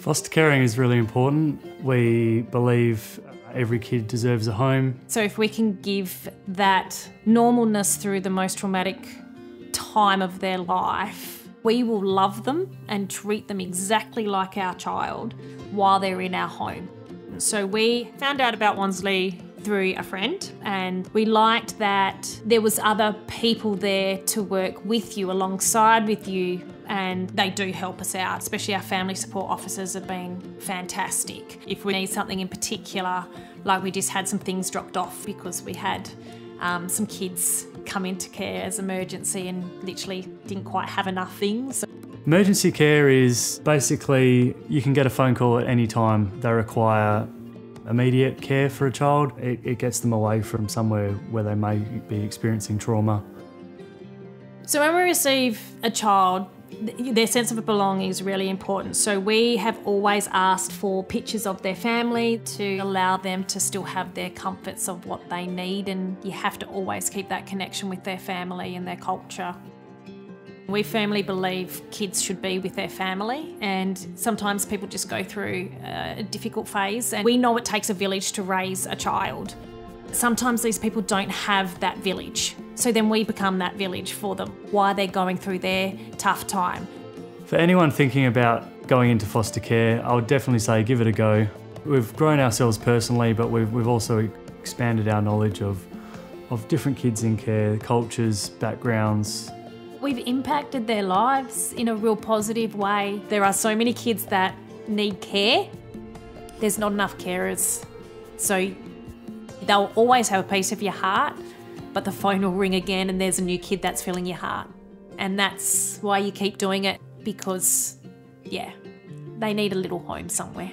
Foster caring is really important. We believe every kid deserves a home. So if we can give that normalness through the most traumatic time of their life, we will love them and treat them exactly like our child while they're in our home. So we found out about Wanslea through a friend and we liked that there was other people there to work with you alongside with you and they do help us out especially our family support officers have been fantastic if we need something in particular like we just had some things dropped off because we had um, some kids come into care as emergency and literally didn't quite have enough things Emergency care is basically you can get a phone call at any time. They require immediate care for a child. It, it gets them away from somewhere where they may be experiencing trauma. So when we receive a child, their sense of belonging is really important. So we have always asked for pictures of their family to allow them to still have their comforts of what they need, and you have to always keep that connection with their family and their culture. We firmly believe kids should be with their family, and sometimes people just go through a difficult phase. And we know it takes a village to raise a child. Sometimes these people don't have that village, so then we become that village for them while they're going through their tough time. For anyone thinking about going into foster care, I would definitely say give it a go. We've grown ourselves personally, but we've, we've also expanded our knowledge of, of different kids in care, cultures, backgrounds, We've impacted their lives in a real positive way. There are so many kids that need care. There's not enough carers. So they'll always have a piece of your heart, but the phone will ring again and there's a new kid that's filling your heart. And that's why you keep doing it because, yeah, they need a little home somewhere.